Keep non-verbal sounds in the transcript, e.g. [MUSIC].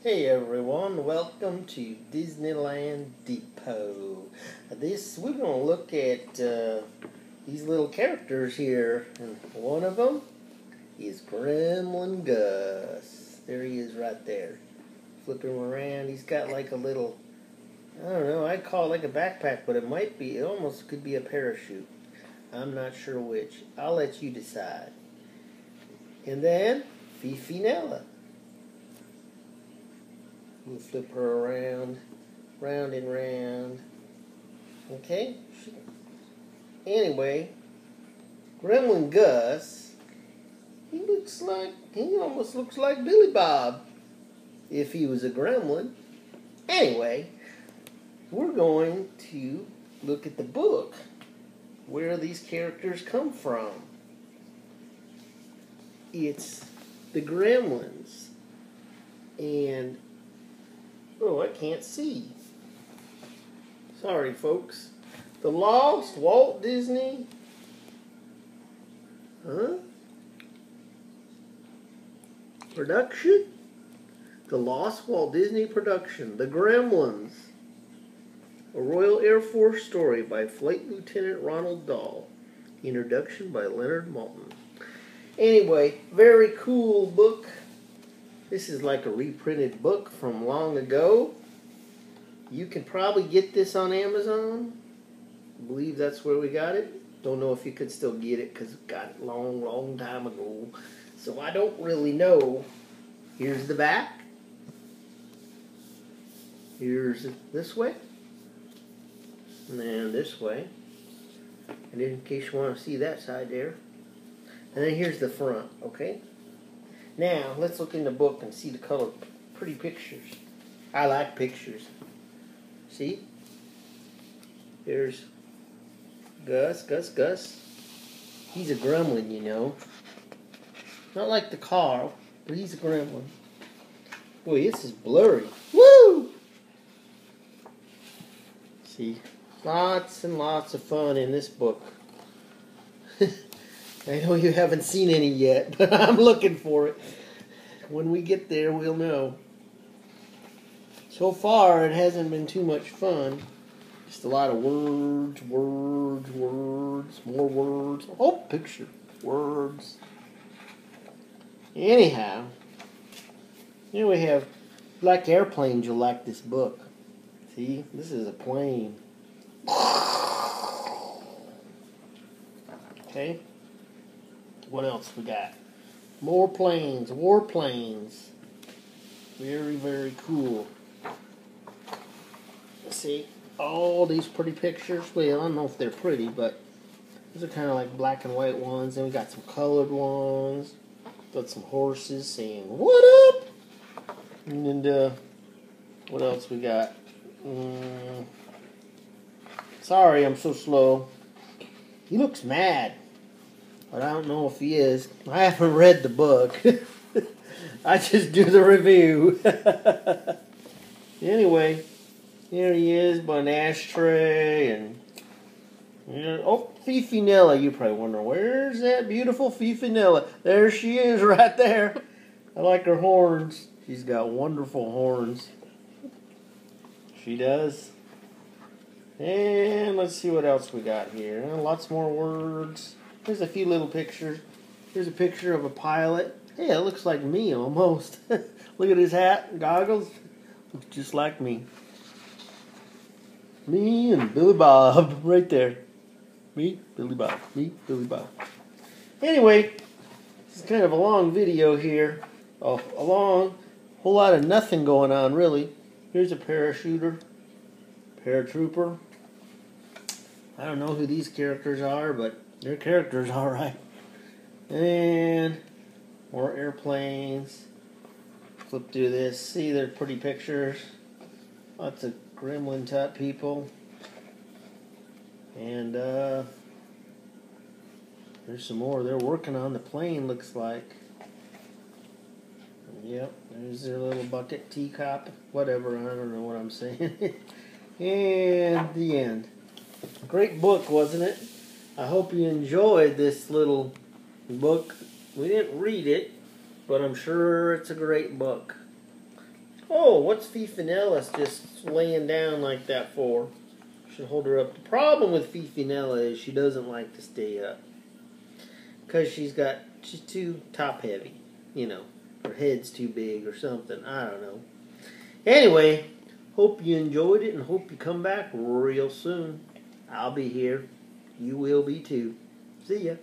Hey everyone, welcome to Disneyland Depot. This we're gonna look at uh, these little characters here, and one of them is Gremlin Gus. There he is, right there, flipping around. He's got like a little, I don't know, I'd call it like a backpack, but it might be, it almost could be a parachute. I'm not sure which. I'll let you decide. And then Fifi We'll flip her around, round and round. Okay? Anyway, Gremlin Gus, he looks like, he almost looks like Billy Bob if he was a gremlin. Anyway, we're going to look at the book where these characters come from. It's the Gremlins. And I can't see. Sorry, folks. The Lost Walt Disney. Huh? Production? The Lost Walt Disney Production. The Gremlins. A Royal Air Force story by Flight Lieutenant Ronald Dahl. Introduction by Leonard Maltin. Anyway, very cool book. This is like a reprinted book from long ago. You can probably get this on Amazon. I believe that's where we got it. Don't know if you could still get it because got it long, long time ago. So I don't really know. Here's the back. Here's this way. And then this way. And in case you want to see that side there. And then here's the front, okay? Now, let's look in the book and see the color. Pretty pictures. I like pictures. See? There's Gus, Gus, Gus. He's a gremlin, you know. Not like the car, but he's a gremlin. Boy, this is blurry. Woo! See? Lots and lots of fun in this book. [LAUGHS] I know you haven't seen any yet, [LAUGHS] but I'm looking for it. When we get there, we'll know. So far, it hasn't been too much fun. Just a lot of words, words, words, more words. Oh, picture. Words. Anyhow, here we have Black airplanes. You'll like this book. See, this is a plane. [LAUGHS] Okay. What else we got? More planes, warplanes. Very, very cool. See, all these pretty pictures. Well, I don't know if they're pretty, but these are kind of like black and white ones. And we got some colored ones. Got some horses saying, What up? And uh, what else we got? Mm, sorry, I'm so slow. He looks mad but I don't know if he is. I haven't read the book. [LAUGHS] I just do the review. [LAUGHS] anyway, here he is by an ashtray and oh Fifinella. You probably wonder where's that beautiful Fifinella? There she is, [LAUGHS] right there. I like her horns. She's got wonderful horns. She does. And let's see what else we got here. Lots more words. There's a few little pictures. Here's a picture of a pilot. Hey, it looks like me almost. [LAUGHS] Look at his hat and goggles. Looks just like me. Me and Billy Bob [LAUGHS] right there. Me, Billy Bob. Me, Billy Bob. Anyway, this is kind of a long video here. Oh, a long, whole lot of nothing going on really. Here's a parachuter, paratrooper. I don't know who these characters are, but their characters [LAUGHS] all right. And more airplanes. Flip through this. See, they're pretty pictures. Lots of gremlin type people. And uh, there's some more. They're working on the plane, looks like. Yep, there's their little bucket teacup. Whatever, I don't know what I'm saying. [LAUGHS] and the end. Great book, wasn't it? I hope you enjoyed this little book. We didn't read it, but I'm sure it's a great book. Oh, what's Fifinella's just laying down like that for? Should hold her up. The problem with Fifinella is she doesn't like to stay up. Because she's got, she's too top heavy. You know, her head's too big or something. I don't know. Anyway, hope you enjoyed it and hope you come back real soon. I'll be here. You will be too. See ya.